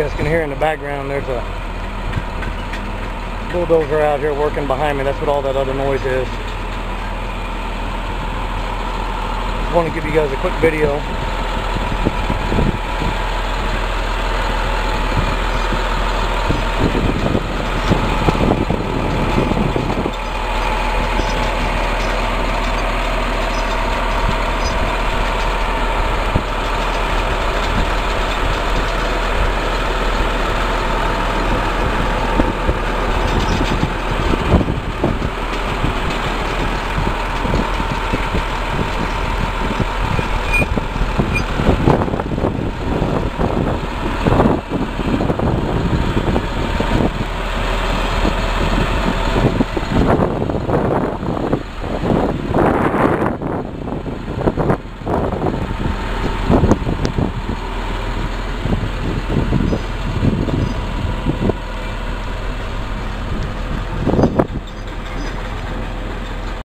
guys can hear in the background, there's a bulldozer out here working behind me. That's what all that other noise is. Just want to give you guys a quick video